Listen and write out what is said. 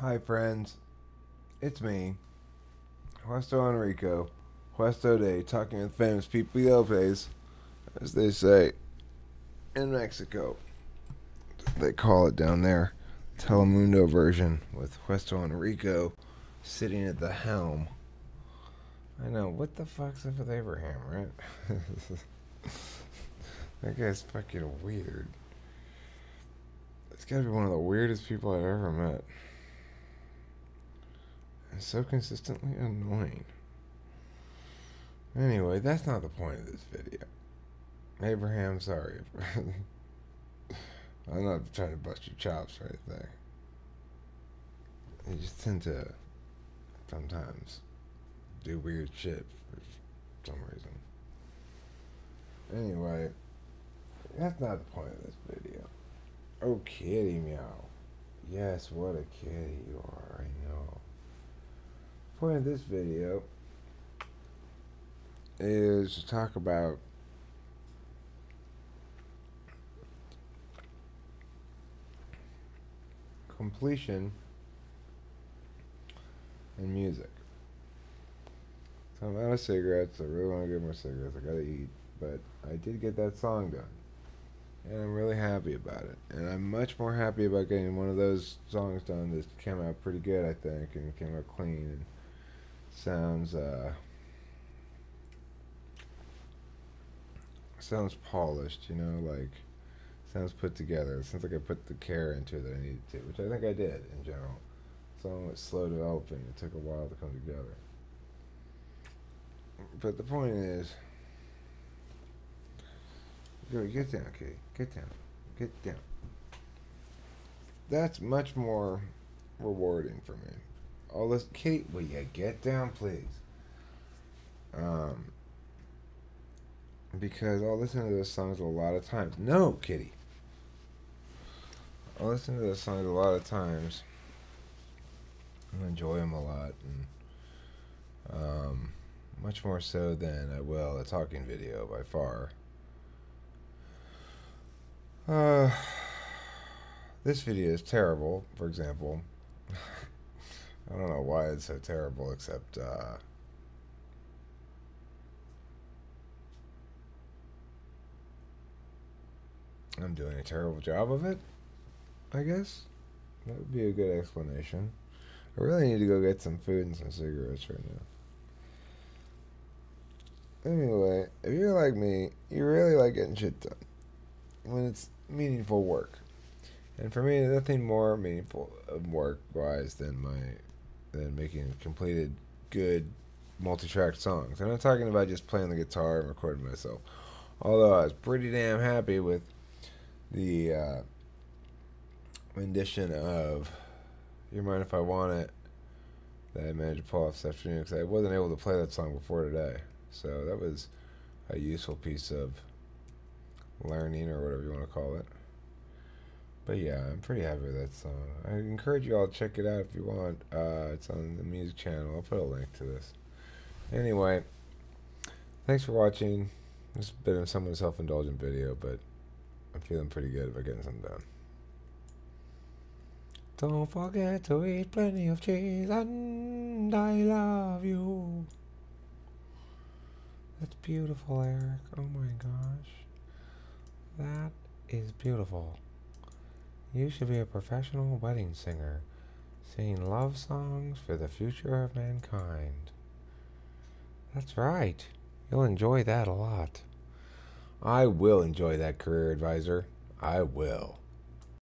Hi, friends. It's me, Huesto Enrico, Huesto Day, talking with famous people Lopez, as they say in Mexico. They call it down there. Telemundo version with Huesto Enrico sitting at the helm. I know, what the fuck's up with Abraham, right? that guy's fucking weird. It's gotta be one of the weirdest people I've ever met. So consistently annoying. Anyway, that's not the point of this video. Abraham, sorry. I'm not trying to bust your chops or anything. You just tend to sometimes do weird shit for some reason. Anyway, that's not the point of this video. Oh, kitty meow. Yes, what a kitty you are, I know. Point of this video is to talk about completion and music. So I'm out of cigarettes. I really want to get more cigarettes. I gotta eat. But I did get that song done. And I'm really happy about it. And I'm much more happy about getting one of those songs done that came out pretty good, I think, and came out clean and sounds uh sounds polished, you know, like sounds put together. It sounds like I put the care into it that I needed to, which I think I did in general. Song was slow developing. It took a while to come together. But the point is, go get down, Kitty. Get down. Get down. That's much more rewarding for me. All this, Kitty. Will you get down, please? Um, because I'll listen to those songs a lot of times. No, Kitty. I'll listen to those songs a lot of times. I enjoy them a lot, and um, much more so than I will a talking video by far. Uh, this video is terrible, for example. I don't know why it's so terrible, except uh, I'm doing a terrible job of it, I guess. That would be a good explanation. I really need to go get some food and some cigarettes right now. Anyway, if you're like me, you really like getting shit done when it's meaningful work. And for me, nothing more meaningful work wise than my than making completed good multi-track songs. I'm not talking about just playing the guitar and recording myself. Although I was pretty damn happy with the uh, rendition of "You Mind If I Want It" that I managed to pull off this afternoon because I wasn't able to play that song before today. So that was a useful piece of learning or whatever you want to call it. But yeah, I'm pretty happy with that song. I encourage you all to check it out if you want. Uh, it's on the music channel. I'll put a link to this. Anyway, thanks for watching. It's been a somewhat self-indulgent video, but I'm feeling pretty good about getting something done. Don't forget to eat plenty of cheese, and I love you. That's beautiful, Eric. Oh my gosh. That is beautiful. You should be a professional wedding singer, singing love songs for the future of mankind. That's right. You'll enjoy that a lot. I will enjoy that career advisor. I will.